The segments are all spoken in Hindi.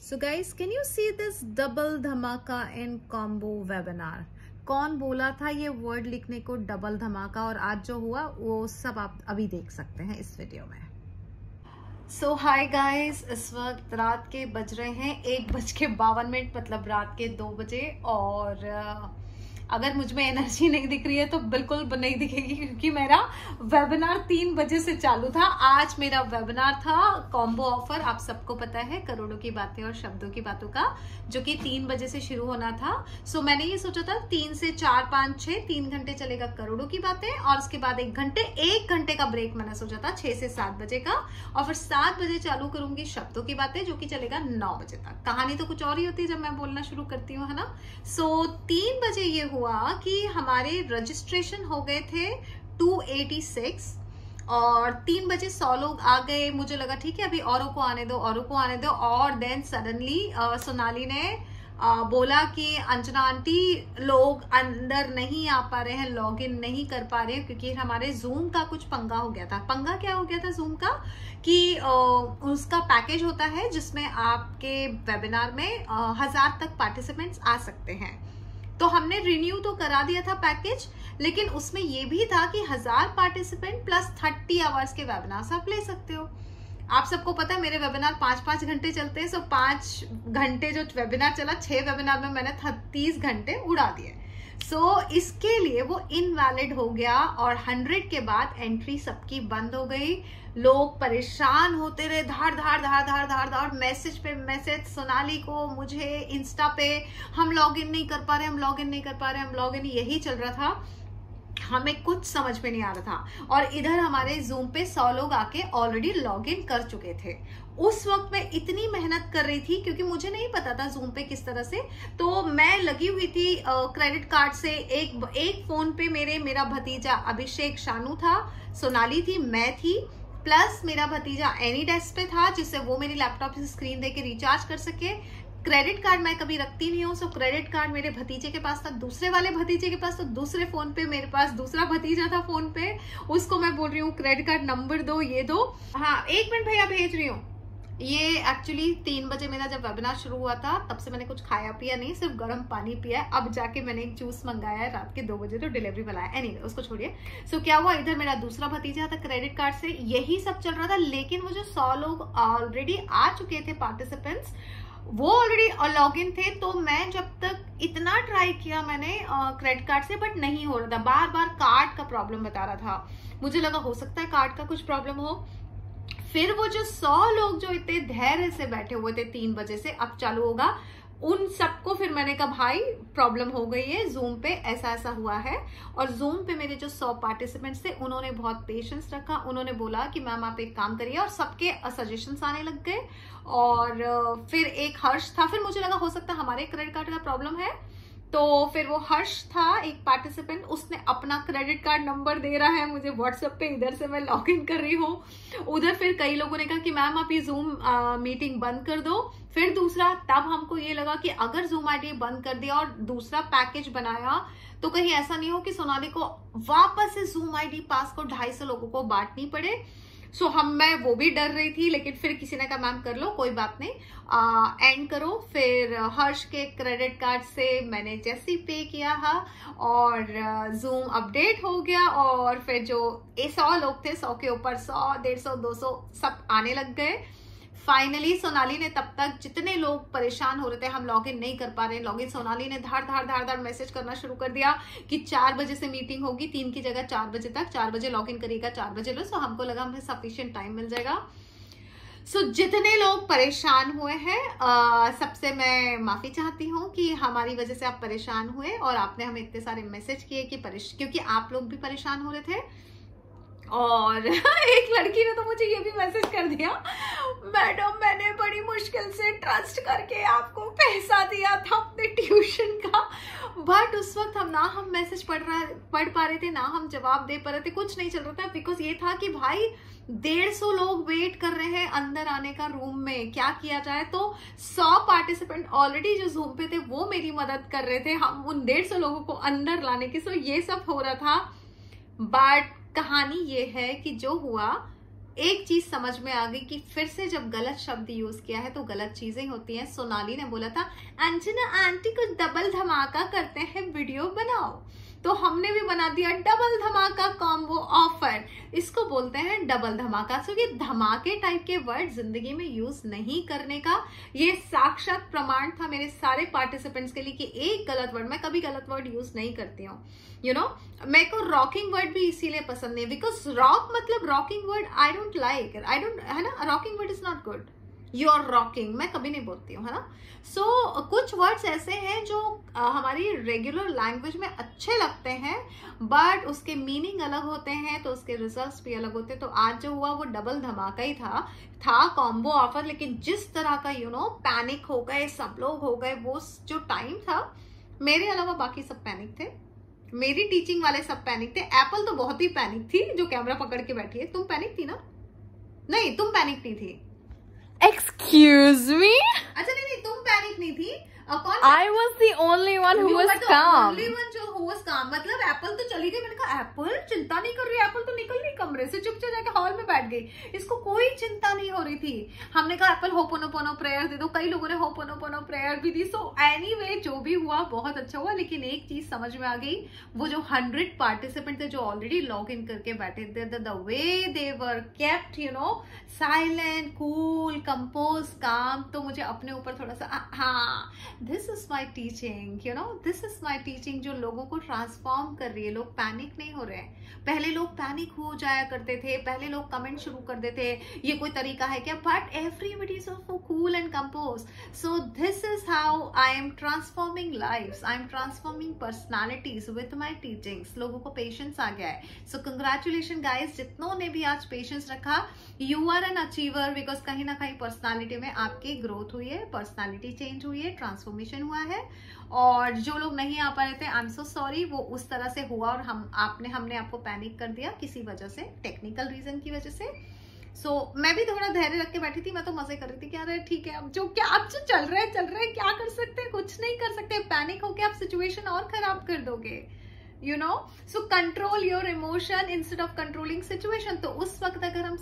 So guys can you see this double धमाका इन कॉम्बो वेबिनार कौन बोला था ये वर्ड लिखने को डबल धमाका? और आज जो हुआ, वो सब आप अभी देख सकते हैं इस वीडियो में। सो हाय गाइस इस वक्त रात के बज रहे हैं, एक बज के बावन मिनट मतलब रात के दो बजे, और अगर मुझमें एनर्जी नहीं दिख रही है तो बिल्कुल नहीं दिखेगी, क्योंकि मेरा वेबिनार तीन बजे से चालू था। आज मेरा वेबिनार था कॉम्बो ऑफ़र आप सबको पता है करोड़ों की बातें और शब्दों की बातों का, जो कि तीन बजे से शुरू होना था। सो मैंने ये सोचा था, तीन से चार, पाँच, छह, तीन घंटे चलेगा करोड़ों की बातें, और उसके बाद एक घंटे एक घंटे का ब्रेक मैंने सोचा था, छह से सात बजे का। और फिर सात बजे चालू करूँगी शब्दों की बातें, जो कि चलेगा नौ बजे तक। कहानी तो कुछ और ही होती है जब मैं बोलना शुरू करती हूँ, है ना? सो तीन बजे ये हुआ। हुआ कि हमारे रजिस्ट्रेशन हो गए थे 286 और तीन बजे सौ लोग आ गए। मुझे लगा ठीक है अभी औरों को आने दो औरों को आने दो। और देन सडनली सोनाली ने आ, बोला कि अंजना आंटी लोग अंदर नहीं आ पा रहे हैं लॉग इन नहीं कर पा रहे हैं क्योंकि हमारे जूम का कुछ पंगा हो गया था। पंगा क्या हो गया था जूम का? कि आ, उसका पैकेज होता है जिसमें आपके वेबिनार में आ, हज़ार तक पार्टिसिपेंट्स आ सकते हैं। तो हमने रिन्यू तो करा दिया था पैकेज लेकिन उसमें ये भी था कि हज़ार पार्टिसिपेंट प्लस थर्टी आवर्स के वेबिनार्स आप ले सकते हो। आप सबको पता है, मेरे वेबिनार पाँच पाँच घंटे चलते हैं सो पाँच घंटे जो वेबिनार चला, छह वेबिनार में मैंने तीस घंटे उड़ा दिए। सो so, इसके लिए वो इनवैलिड हो गया और हंड्रेड के बाद एंट्री सबकी बंद हो गई। लोग परेशान होते रहे धार धार धार धार धार धार मैसेज पे मैसेज सोनाली को मुझे इंस्टा पे हम लॉग इन नहीं कर पा रहे हम लॉग इन नहीं कर पा रहे हम लॉग इन यही चल रहा था। हमें कुछ समझ में नहीं आ रहा था। और इधर हमारे जूम पे सौ लोग आके ऑलरेडी लॉग इन कर चुके थे। उस वक्त मैं इतनी मेहनत कर रही थी क्योंकि मुझे नहीं पता था जूम पे किस तरह से। तो मैं लगी हुई थी क्रेडिट कार्ड से। एक एक फ़ोन पे मेरे, मेरा भतीजा अभिषेक शानू था, सोनाली थी, मैं थी। प्लस मेरा भतीजा एनी डेस्क पे था, जिससे वो मेरी लैपटॉप से स्क्रीन देके रिचार्ज कर सके। क्रेडिट कार्ड मैं कभी रखती नहीं हूँ सो क्रेडिट कार्ड मेरे भतीजे के पास था दूसरे वाले भतीजे के पास तो दूसरे फ़ोन पे मेरे पास दूसरा भतीजा था फ़ोन पे उसको मैं बोल रही हूँ क्रेडिट कार्ड नंबर दो ये दो। हाँ एक मिनट भैया भेज रही हूँ। ये एक्चुअली तीन बजे मेरा जब वेबिनार शुरू हुआ था तब से मैंने कुछ खाया पिया नहीं सिर्फ़ गर्म पानी पिया अब जाके मैंने एक जूस मंगाया है रात के दो बजे तो डिलीवरी वाला है। एनी उसको छोड़िए। सो so, क्या हुआ इधर मेरा दूसरा भतीजा था क्रेडिट कार्ड से यही सब चल रहा था लेकिन वो जो सौ लोग ऑलरेडी आ चुके थे पार्टिसिपेंट्स वो ऑलरेडी लॉग इन थे तो मैं जब तक इतना ट्राई किया मैंने क्रेडिट कार्ड से बट नहीं हो रहा था। बार बार कार्ड का प्रॉब्लम बता रहा था। मुझे लगा हो सकता है कार्ड का कुछ प्रॉब्लम हो। फिर वो जो सौ लोग जो इतने धैर्य से बैठे हुए थे तीन बजे से, अब चालू होगा। उन सबको फिर मैंने कहा, भाई प्रॉब्लम हो गई है जूम पे ऐसा ऐसा हुआ है। और जूम पे मेरे जो सौ पार्टिसिपेंट्स थे, उन्होंने बहुत पेशेंस रखा। उन्होंने बोला कि, मैम, आप एक काम करिए। और सबके सजेशन आने लग गए। और फिर एक हर्ष था। फिर मुझे लगा, हो सकता हमारे क्रेडिट कार्ड का प्रॉब्लम है। तो फिर वो हर्ष था, एक पार्टिसिपेंट उसने अपना क्रेडिट कार्ड नंबर दे रहा है मुझे व्हाट्सएप पे, इधर से मैं लॉग इन कर रही हूँ। उधर फिर कई लोगों ने कहा कि मैम आप ये जूम मीटिंग बंद कर दो। फिर दूसरा, तब हमको ये लगा कि अगर जूम आईडी बंद कर दिया और दूसरा पैकेज बनाया तो कहीं ऐसा नहीं हो कि सोनाली को वापस से जूम आईडी पास को ढाई सौ लोगों को बांटनी पड़े। सो so, हम मैं वो भी डर रही थी लेकिन फिर किसी ने कहा मैम कर लो कोई बात नहीं। एंड करो। फिर हर्ष के क्रेडिट कार्ड से मैंने जैसी पे किया था और जूम अपडेट हो गया और फिर जो ए सौ लोग थे सौ के ऊपर सौ डेढ़ सौ दो सौ सब आने लग गए। फाइनली सोनाली ने तब तक जितने लोग परेशान हो रहे थे हम लॉग इन नहीं कर पा रहे लॉग सोनाली ने धार धार धार धार मैसेज करना शुरू कर दिया कि चार बजे से मीटिंग होगी तीन की जगह चार बजे तक। चार बजे लॉग इन करिएगा चार बजे लो सो हमको लगा हमें सफिशियंट टाइम मिल जाएगा। सो so, जितने लोग परेशान हुए हैं सबसे मैं माफ़ी चाहती हूँ कि हमारी वजह से आप परेशान हुए और आपने हमें इतने सारे मैसेज किए कि परेश क्योंकि आप लोग भी परेशान हो रहे थे। और एक लड़की ने तो मुझे ये भी मैसेज कर दिया, मैडम, मैंने बड़ी मुश्किल से ट्रस्ट करके आपको पैसा दिया था अपने ट्यूशन का बट उस वक्त हम ना, हम मैसेज पढ़ रहा, पढ़ पा रहे थे, ना हम जवाब दे पा रहे थे, कुछ नहीं चल रहा था बिकॉज़ ये था कि भाई, डेढ़ सौ लोग वेट कर रहे हैं अंदर आने का रूम में, क्या किया जाए? तो सौ पार्टिसिपेंट ऑलरेडी जो जूम पे थे, वो मेरी मदद कर रहे थे। हम उन डेढ़ सौ लोगों को अंदर लाने की सो ये सब हो रहा था। बट कहानी ये है कि जो हुआ, एक चीज़ समझ में आ गई कि फिर से जब गलत शब्द यूज़ किया है तो गलत चीज़ें होती हैं। सोनाली ने बोला था, अंजना आंटी कुछ डबल धमाका करते हैं, वीडियो बनाओ। तो हमने भी बना दिया डबल धमाका कॉम्बो ऑफ़र इसको बोलते हैं डबल धमाका सो ये धमाके टाइप के वर्ड ज़िंदगी में यूज़ नहीं करने का। ये साक्षात प्रमाण था मेरे सारे पार्टिसिपेंट्स के लिए कि एक गलत वर्ड मैं कभी गलत वर्ड यूज़ नहीं करती हूँ। यू नो मेरे को रॉकिंग वर्ड भी इसीलिए पसंद नहीं बिकॉज़ रॉक मतलब rocking word I don't like I don't है ना? Rocking word is not good you are rocking मैं कभी नहीं बोलती हूँ है ना? सो so, कुछ वर्ड्स ऐसे हैं जो आ, हमारी रेगुलर लैंग्वेज में अच्छे लगते हैं बट उसके मीनिंग अलग होते हैं तो उसके रिजल्ट्स भी अलग होते हैं। तो आज जो हुआ वो डबल धमाका ही था। था कॉम्बो ऑफ़र लेकिन जिस तरह का यू नो पैनिक हो गए सब लोग हो गए वो जो टाइम था मेरे अलावा बाकी सब पैनिक थे। मेरी टीचिंग वाले सब पैनिक थे। एप्पल तो बहुत ही पैनिक थी जो कैमरा पकड़ के बैठी है। तुम पैनिक थी ना? नहीं तुम पैनिक नहीं थी। एक्सक्यूज मी अच्छा नहीं नहीं तुम पैनिक नहीं थी I was the only one who was calm. Calm. मतलब एप्पल तो चली गई। मैंने कहा एप्पल चिंता नहीं कर रही एप्पल तो निकल गई कमरे से, चुपचाप जाके हॉल में बैठ गई। इसको कोई चिंता नहीं हो रही थी। हमने कहा एप्पल होपोनो पोनो प्रेयर दे दो। कई लोगों ने होपोनो पोनो प्रेयर भी दी। सो एनी जो भी हुआ, बहुत अच्छा हुआ। लेकिन एक चीज़ समझ में आ गई, वो जो हंड्रेड पार्टिसिपेंट थे, जो ऑलरेडी लॉग इन करके बैठे थे the way they were kept you know silent cool compose calm तो मुझे अपने ऊपर थोड़ा सा हाँ this is my teaching you know this is my teaching जो लोगों को ट्रांसफॉर्म कर रही है, लोग पैनिक नहीं हो रहे हैं। पहले लोग पैनिक हो जाया करते थे, पहले लोग कमेंट शुरू कर देते, ये कोई तरीका है क्या? But everybody is also cool and compose so this is how I am transforming life I am transforming personalities with my teachings लोगों को पेशेंस आ गया है। सो कंग्रेचुलेशन गाइज़ जितनों ने भी आज पेशेंस रखा you are an achiever because कहीं ना कहीं पर्सनैलिटी में आपकी ग्रोथ हुई है पर्सनैलिटी चेंज हुई है ट्रांसफॉर्मेशन हुआ है। और जो लोग नहीं आ पा रहे थे आई एम सो सॉरी वो उस तरह से हुआ और हम आपने हमने आपको पैनिक कर दिया किसी वजह से टेक्निकल रीजन की वजह से। सो so, मैं भी थोड़ा धैर्य रख के बैठी थी मैं तो मज़े कर रही थी क्या अरे ठीक है अब जो क्या अब जो चल रहे है चल रहे है क्या कर सकते हैं? कुछ नहीं कर सकते। पैनिक होके आप सिचुएशन और खराब कर दोगे। You know so control your emotion instead of controlling situation तो उस वक्त अगर हम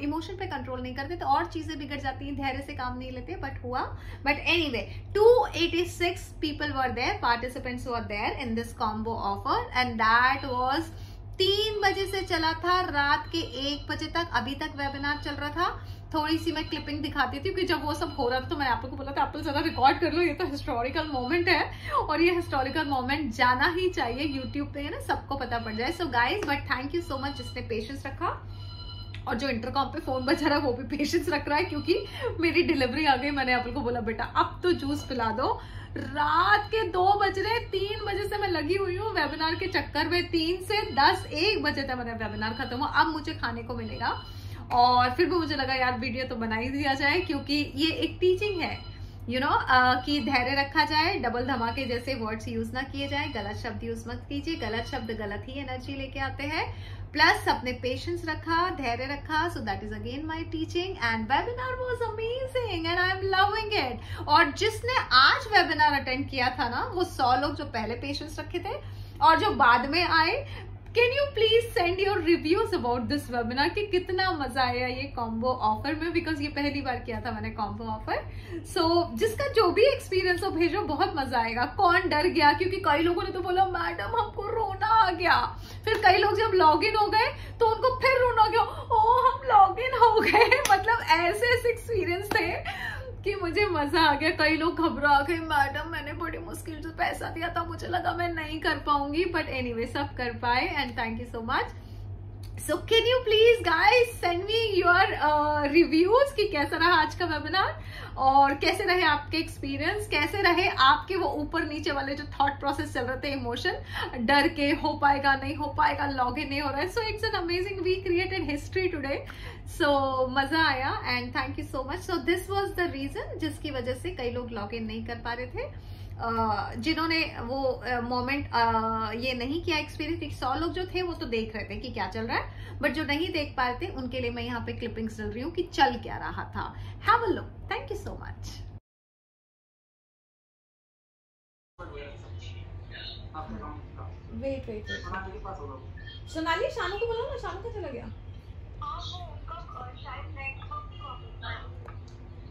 इमोशन पे कंट्रोल नहीं करते तो और चीज़ें बिगड़ जाती हैं, धैर्य से काम नहीं लेते बट हुआ. But anyway two eighty six people were there participants were there in this combo offer and that was तीन बजे से चला था, रात के एक बजे तक, अभी तक वेबिनार चल रहा था। थोड़ी सी मैं क्लिपिंग दिखाती थी, क्योंकि जब वो सब हो रहा था तो मैंने आप लोग को बोला था आप लोग ज़्यादा रिकॉर्ड कर लो, ये तो हिस्टोरिकल मोमेंट है, और ये हिस्टोरिकल मोमेंट जाना ही चाहिए यूट्यूब पे, है ना? सबको पता पड़ जाए। So guys but thank you so much जिसने पेशेंस रखा, और जो इंटरकॉम पे फ़ोन बजा रहा है, वो भी पेशेंस रख रहा है, क्योंकि मेरी डिलीवरी आ गई। मैंने आप लोग को बोला, बेटा, अब तो जूस पिला दो। रात के दो बज रहे तीन बजे से मैं लगी हुई हूँ वेबिनार के चक्कर में, तीन से दस, एक बजे तक मेरा वेबिनार खत्म हुआ। अब मुझे खाने को मिलेगा। और फिर भी मुझे लगा यार वीडियो तो बना ही दिया जाए क्योंकि ये एक टीचिंग है। यू you नो know, कि धैर्य रखा जाए डबल धमाके जैसे वर्ड्स यूज़ ना किए जाए गलत शब्द यूज़ मत कीजिए गलत शब्द गलत ही एनर्जी लेके आते हैं। प्लस अपने पेशेंस रखा धैर्य रखा so that is again my teaching and webinar was amazing and I am loving it और जिसने आज वेबिनार अटेंड किया था ना वो सौ लोग जो पहले पेशेंस रखे थे और जो बाद में आए can you please send your reviews about this webinar कि कितना मज़ा आया ये कॉम्बो ऑफ़र में? बिकॉज़ ये पहली बार किया था मैंने कॉम्बो ऑफ़र सो जिसका जो भी एक्सपीरियंस हो, भेजो, बहुत मज़ा आएगा। कौन डर गया? क्योंकि कई लोगों ने तो बोला, मैडम, हमको रोना आ गया। फिर कई लोग जब लॉग इन हो गए तो उनको फिर रोना गया ओ हम लॉग इन हो गए। मतलब ऐसे ऐसे एक्सपीरियंस थे। कि मुझे मज़ा आ गया, कई लोग घबरा गए, मैडम, मैंने बड़ी मुश्किल से पैसा दिया था, मुझे लगा मैं नहीं कर पाऊँगी बट एनीवे सब कर पाए and thank you so much so can you please guys send me your reviews कि कैसा रहा आज का वेबिनार और कैसे रहे आपके एक्सपीरियंस कैसे रहे आपके वो ऊपर नीचे वाले जो थॉट प्रोसेस चल रहे थे इमोशन डर के, हो पाएगा, नहीं हो पाएगा, लॉग इन नहीं हो रहा है। So it's an amazing we created history today so मज़ा आया and thank you so much so this was the reason जिसकी वजह से कई लोग लॉग इन नहीं कर पा रहे थे। जिन्होंने वो मोमेंट ये नहीं किया एक्सपीरियंस सौ लोग जो थे वो तो देख रहे थे कि क्या चल रहा है बट जो नहीं देख पा रहे थे उनके लिए मैं यहाँ पे क्लिपिंग्स चल रही हूँ कि चल क्या रहा था। Have a look thank you so much wait wait wait Sonali Shanu को बोलो ना शानू का चला गया।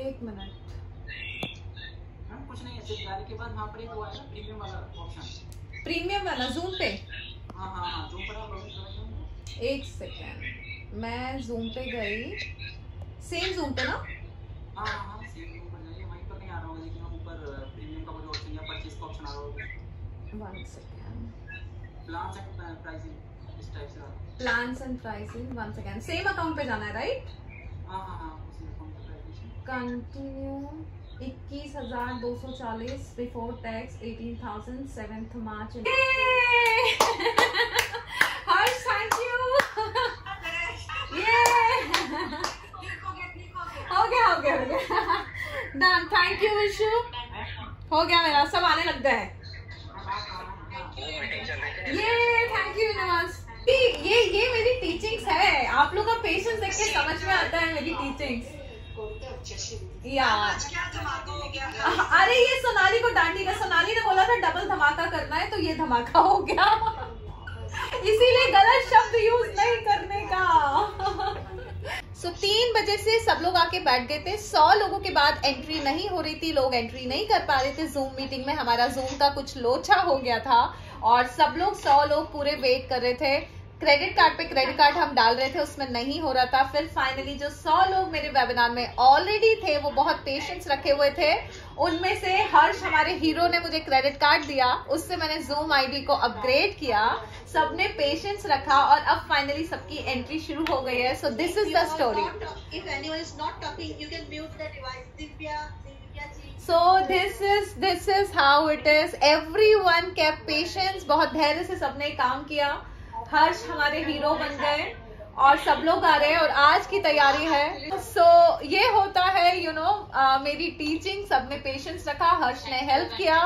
एक मिनट। कुछ नहीं है जाने के बाद वहाँ पर एक वो है ना प्रीमियम वाला ऑप्शन प्रीमियम वाला जूम पे? हाँ हाँ हाँ जो पर आप एक सेकेंड मैं जूम पे गई। सेम जूम पे ना? हाँ हाँ हाँ सेम रूम पर जाइए वहीं पर नहीं आ रहा होगा लेकिन ऊपर प्रीमियम का वो ऑप्शन या परचेज का ऑप्शन आ रहा होगा। One second plan and pricing इस टाइप से आ रहा है। Plans and pricing one second same account पे जाना है राइट हाँ हाँ हाँ उसी अकाउंट का कंटिन्यू इक्कीस हज़ार दो सौ चालीस before tax eighteen thousand seventh March Harsh thank you हो गया। डन थैंक यू विशु हो गया मेरा। सब आने लग गए। ये थैंक यू, ये ये मेरी टीचिंग्स है। आप लोग का पेशेंस देख के समझ में आता है मेरी टीचिंग्स या। अरे, ये सोनाली को डांटी का सोनाली ने बोला था डबल धमाका करना है तो ये धमाका हो गया। इसीलिए गलत शब्द यूज़ सो so, तीन बजे से सब लोग आके बैठ गए थे। सौ लोगों के बाद एंट्री नहीं हो रही थी। लोग एंट्री नहीं कर पा रहे थे। जूम मीटिंग में हमारा जूम का कुछ लोचा हो गया था और सब लोग सौ लोग पूरे वेट कर रहे थे। क्रेडिट कार्ड पे क्रेडिट कार्ड हम डाल रहे थे। उसमें नहीं हो रहा था। फिर फाइनली जो सौ लोग मेरे वेबिनार में ऑलरेडी थे वो बहुत पेशेंस रखे हुए थे। उनमें से हर्ष हमारे हीरो ने मुझे क्रेडिट कार्ड दिया। उससे मैंने जूम आईडी को अपग्रेड किया। सबने पेशेंस रखा और अब फाइनली सबकी एंट्री शुरू हो गई है। So this is the story so this is this is how it is everyone kept patience बहुत धैर्य से सबने काम किया। हर्ष हमारे हीरो बन गए। और सब लोग आ रहे हैं और आज की तैयारी है। सो so, ये होता है you you know know, uh, मेरी टीचिंग सबने पेशेंस रखा हर्ष ने हेल्प किया।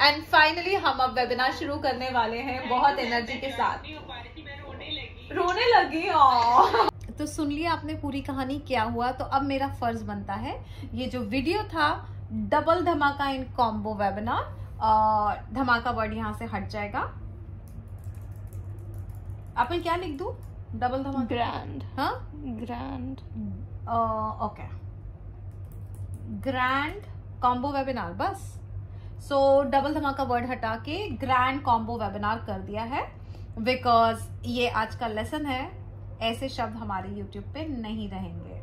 एंड फाइनली हम अब वेबिनार शुरू करने वाले हैं बहुत एनर्जी के साथ। रोने लगी तो सुन लिया आपने पूरी कहानी क्या हुआ? तो अब मेरा फ़र्ज़ बनता है ये जो वीडियो था डबल धमाका इन कॉम्बो वेबिनार धमाका वर्ड यहाँ से हट जाएगा। अपन क्या लिख दू? डबल धमाका ग्रैंड हाँ grand okay grand combo webinar बस. सो डबल धमाका वर्ड हटा के ग्रैंड कॉम्बो वेबिनार कर दिया है बिकॉज़ ये आज का लेसन है ऐसे शब्द हमारे यूट्यूब पे नहीं रहेंगे.